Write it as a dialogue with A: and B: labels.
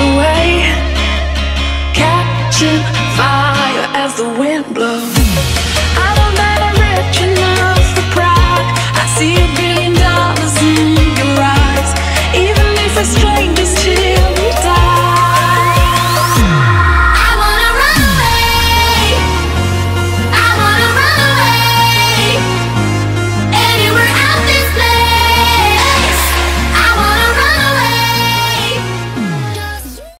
A: away, catching fire as the wind blows.